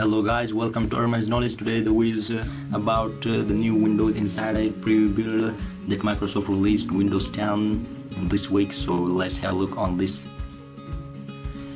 Hello guys, welcome to Arman's Knowledge. Today the video is uh, about uh, the new Windows Insider preview build that Microsoft released Windows 10 this week. So let's have a look on this.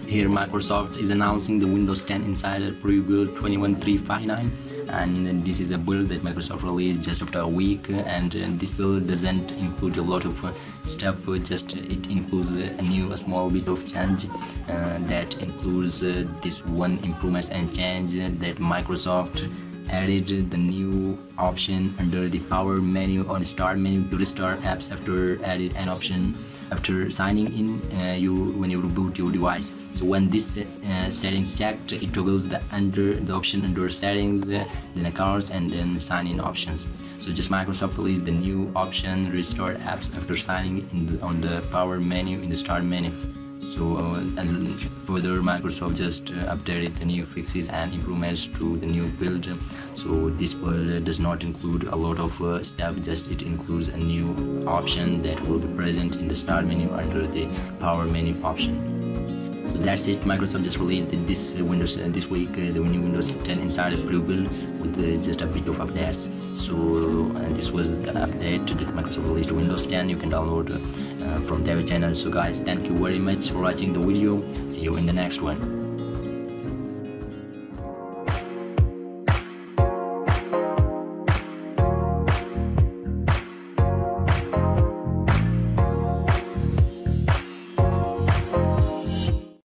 Here Microsoft is announcing the Windows 10 Insider preview build 21359 and this is a build that Microsoft released just after a week and uh, this build doesn't include a lot of uh, stuff just uh, it includes a new a small bit of change that includes this one improvements and change that Microsoft added the new option under the power menu on start menu to restart apps after added an option after signing in uh, you when you reboot your device. So when this uh, settings checked it toggles the under the option under settings uh, then accounts and then sign in options. So just microsoft released the new option restore apps after signing in the, on the power menu in the start menu. So and further microsoft just uh, updated the new fixes and improvements to the new build. So this build does not include a lot of uh, stuff just it includes a new option that will be present in the start menu under the power menu option. So that's it. Microsoft just released this windows uh, this week uh, the new windows 10 inside Insider Blue build with uh, just a bit of updates. So this was the update that microsoft released windows 10 you can download uh, from Dev channel so guys thank you very much for watching the video. See you in the next one